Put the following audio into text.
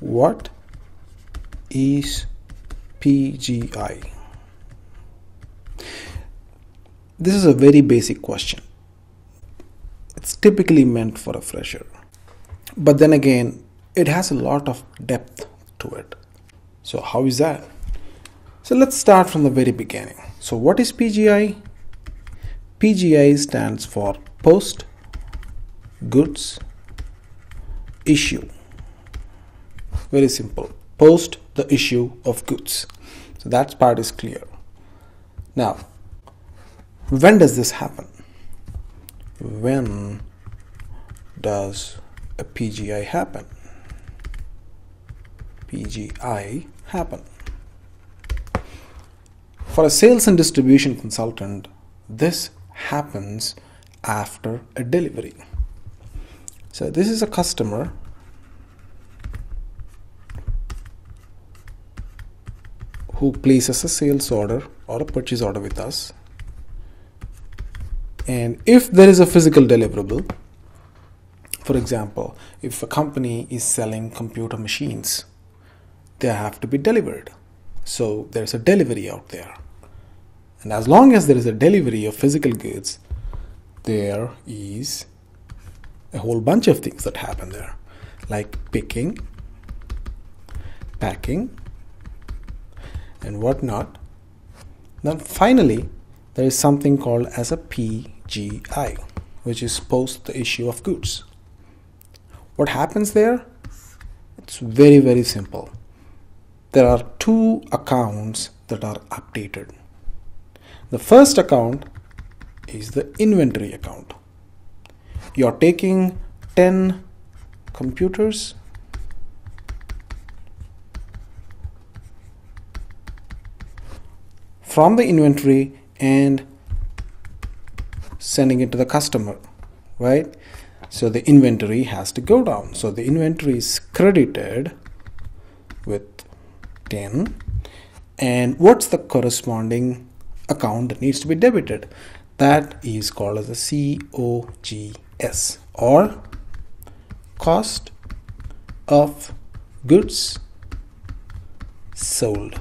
what is PGI? This is a very basic question. It's typically meant for a fresher. But then again, it has a lot of depth to it. So, how is that? So, let's start from the very beginning. So, what is PGI? PGI stands for Post Goods Issue. Very simple. Post the issue of goods. So, that part is clear. Now, when does this happen? When does a PGI happen? PGI happen. For a sales and distribution consultant, this happens after a delivery. So, this is a customer who places a sales order or a purchase order with us and if there is a physical deliverable, for example, if a company is selling computer machines, they have to be delivered. So there's a delivery out there. And as long as there is a delivery of physical goods, there is a whole bunch of things that happen there, like picking, packing, and whatnot. Then finally, there is something called as a PGI, which is post the issue of goods. What happens there? It's very, very simple. There are two accounts that are updated. The first account is the inventory account. You're taking 10 computers from the inventory and sending it to the customer, right? So the inventory has to go down. So the inventory is credited with 10. And what's the corresponding account that needs to be debited? That is called as a COGS or cost of goods sold.